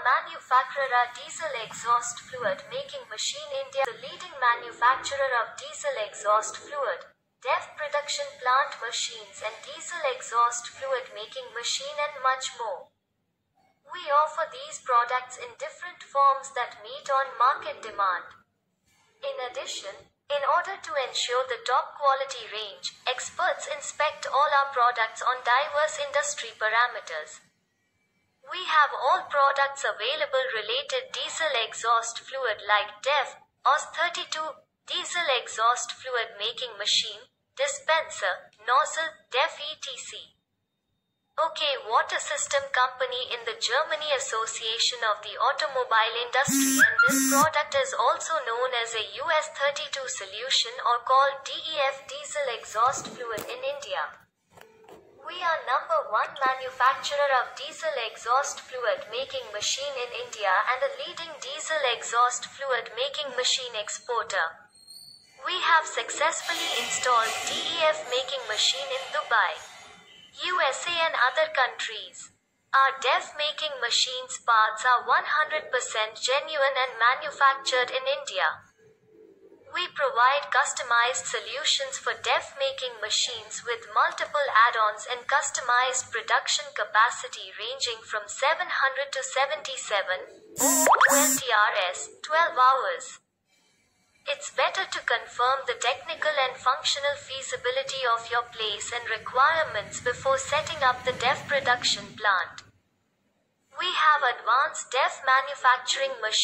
manufacturer Diesel Exhaust Fluid Making Machine India, the leading manufacturer of diesel exhaust fluid, DEF production plant machines and diesel exhaust fluid making machine and much more. We offer these products in different forms that meet on market demand. In addition, in order to ensure the top quality range, experts inspect all our products on diverse industry parameters. We have all products available related diesel exhaust fluid like DEF, AUS32, diesel exhaust fluid making machine, dispenser, nozzle, DEF etc. OK Water System Company in the Germany Association of the Automobile Industry and this product is also known as a US 32 solution or called DEF diesel exhaust fluid in India. We are number one manufacturer of diesel exhaust fluid making machine in India and a leading diesel exhaust fluid making machine exporter. We have successfully installed DEF making machine in Dubai, USA and other countries. Our DEF making machines parts are 100% genuine and manufactured in India. Provide customized solutions for DEF making machines with multiple add-ons and customized production capacity ranging from 700 to 77 20 Rs 12 hours. It's better to confirm the technical and functional feasibility of your place and requirements before setting up the DEF production plant. We have advanced DEF manufacturing machines